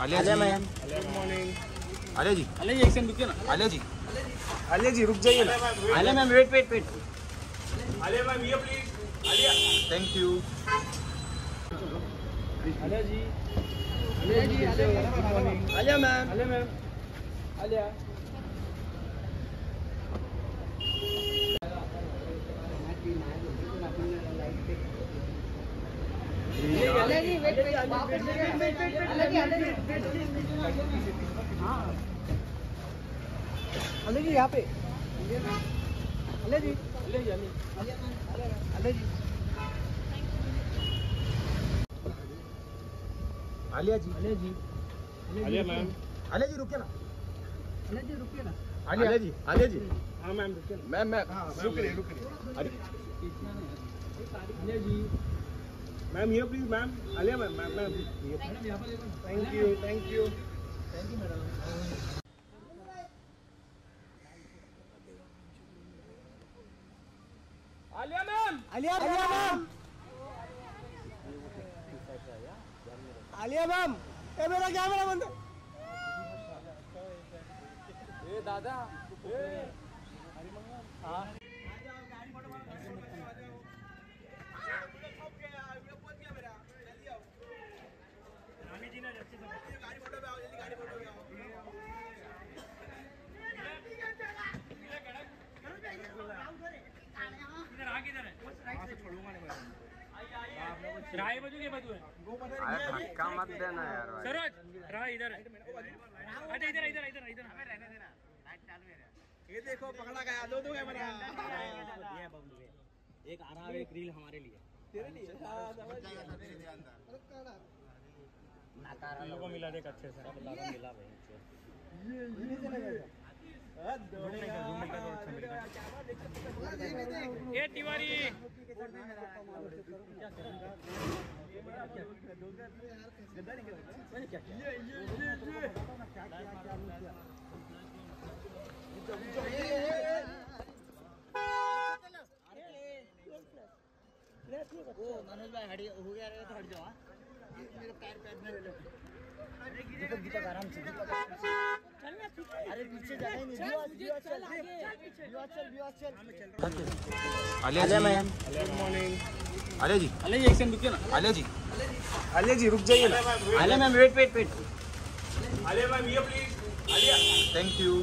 आलिया जी। Good morning Alia ji. Alia ji एक second रुकिए ना। आलिया जी। आलिया जी रुक जाइए ना। Alia ma'am wait wait wait Alia ma'am ये please Alia. Thank you Alia ji. Alia ji Alia ma'am. Alia ma'am. Alia. अले जी यहाँ पे अले जी अले जी अले जी आलिया जी अले जी आलिया मैम आलिया जी रुकिए ना। अले जी रुकिए ना आलिया जी आलिया जी हाँ मैम रुकिए मैम मैम रुक रही रुक रही अरे अले जी मैम ये please ma'am Alia ma'am ma'am ma'am thank you thank you thank you madam Alia ma'am Alia Alia ma'am Alia ma'am ए मेरा कैमरा बंद ए दादा। राय बाजू के बाजू है। धक्का मत देना यार भाई। सरोज राह इधर। है अच्छा इधर इधर इधर इधर। ये देखो पकड़ा गया दो दो कैमरा एक आ रहा है एक रील हमारे लिए। तेरे लिए? हाँ, लोगों। मिला देख अच्छे से। मिला भाई हाँ, दौड़ेगा। ए तिवारी। मनोज भाई हट हो गया तो हट जाओ मेरे पैर पैर में आराम से। अरे पीछे जाने नहीं विवास चल चल चल गुड मॉर्निंग अले जी। अले जी। एक सेकंड रुकिए ना। अले जी। अले जी रुक जाइए ना। अले मैम वेट वेट वेट अले मैम ये प्लीज़ अले थैंक यू